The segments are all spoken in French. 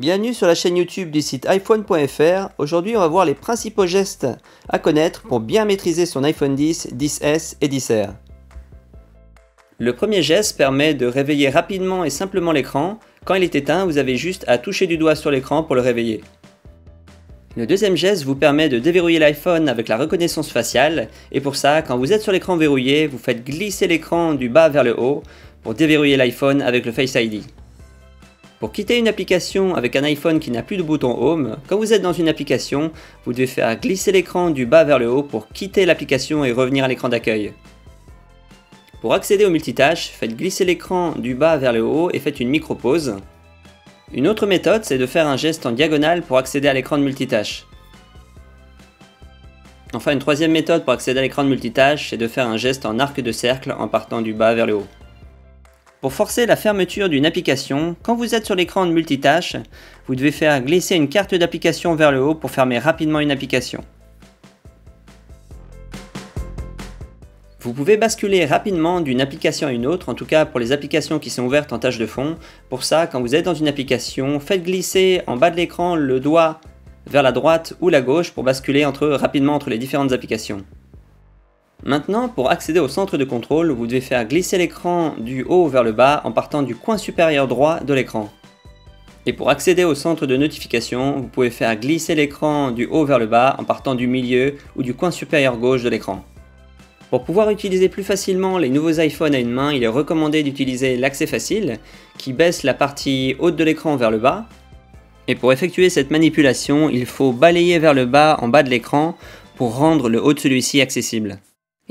Bienvenue sur la chaîne YouTube du site iPhone.fr. Aujourd'hui, on va voir les principaux gestes à connaître pour bien maîtriser son iPhone 10, 10S et 10R. Le premier geste permet de réveiller rapidement et simplement l'écran. Quand il est éteint, vous avez juste à toucher du doigt sur l'écran pour le réveiller. Le deuxième geste vous permet de déverrouiller l'iPhone avec la reconnaissance faciale et pour ça, quand vous êtes sur l'écran verrouillé, vous faites glisser l'écran du bas vers le haut pour déverrouiller l'iPhone avec le Face ID. Pour quitter une application avec un iPhone qui n'a plus de bouton Home, quand vous êtes dans une application, vous devez faire glisser l'écran du bas vers le haut pour quitter l'application et revenir à l'écran d'accueil. Pour accéder au multitâche, faites glisser l'écran du bas vers le haut et faites une micro-pause. Une autre méthode, c'est de faire un geste en diagonale pour accéder à l'écran de multitâche. Enfin, une troisième méthode pour accéder à l'écran de multitâche, c'est de faire un geste en arc de cercle en partant du bas vers le haut. Pour forcer la fermeture d'une application, quand vous êtes sur l'écran de multitâche, vous devez faire glisser une carte d'application vers le haut pour fermer rapidement une application. Vous pouvez basculer rapidement d'une application à une autre, en tout cas pour les applications qui sont ouvertes en tâche de fond. Pour ça, quand vous êtes dans une application, faites glisser en bas de l'écran le doigt vers la droite ou la gauche pour basculer rapidement entre les différentes applications. Maintenant, pour accéder au centre de contrôle, vous devez faire glisser l'écran du haut vers le bas en partant du coin supérieur droit de l'écran. Et pour accéder au centre de notification, vous pouvez faire glisser l'écran du haut vers le bas en partant du milieu ou du coin supérieur gauche de l'écran. Pour pouvoir utiliser plus facilement les nouveaux iPhones à une main, il est recommandé d'utiliser l'accès facile, qui baisse la partie haute de l'écran vers le bas. Et pour effectuer cette manipulation, il faut balayer vers le bas en bas de l'écran pour rendre le haut de celui-ci accessible.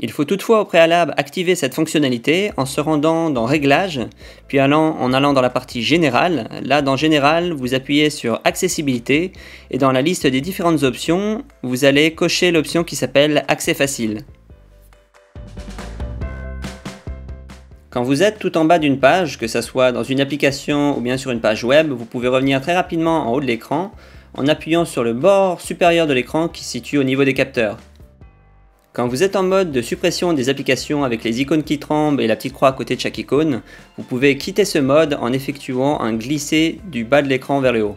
Il faut toutefois au préalable activer cette fonctionnalité en se rendant dans Réglages, puis en allant dans la partie Générale. Là, dans Général, vous appuyez sur Accessibilité, et dans la liste des différentes options, vous allez cocher l'option qui s'appelle Accès facile. Quand vous êtes tout en bas d'une page, que ce soit dans une application ou bien sur une page web, vous pouvez revenir très rapidement en haut de l'écran en appuyant sur le bord supérieur de l'écran qui se situe au niveau des capteurs. Quand vous êtes en mode de suppression des applications avec les icônes qui tremblent et la petite croix à côté de chaque icône, vous pouvez quitter ce mode en effectuant un glisser du bas de l'écran vers le haut.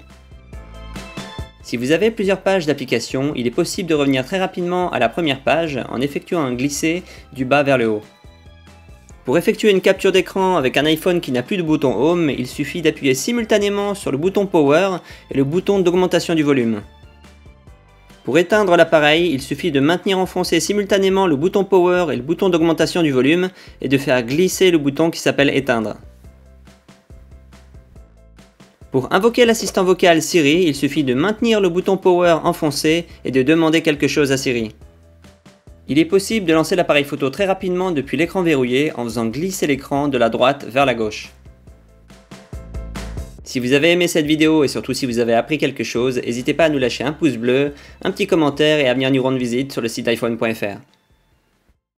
Si vous avez plusieurs pages d'applications, il est possible de revenir très rapidement à la première page en effectuant un glisser du bas vers le haut. Pour effectuer une capture d'écran avec un iPhone qui n'a plus de bouton Home, il suffit d'appuyer simultanément sur le bouton Power et le bouton d'augmentation du volume. Pour éteindre l'appareil, il suffit de maintenir enfoncé simultanément le bouton Power et le bouton d'augmentation du volume et de faire glisser le bouton qui s'appelle éteindre. Pour invoquer l'assistant vocal Siri, il suffit de maintenir le bouton Power enfoncé et de demander quelque chose à Siri. Il est possible de lancer l'appareil photo très rapidement depuis l'écran verrouillé en faisant glisser l'écran de la droite vers la gauche. Si vous avez aimé cette vidéo et surtout si vous avez appris quelque chose, n'hésitez pas à nous lâcher un pouce bleu, un petit commentaire et à venir nous rendre visite sur le site iPhone.fr.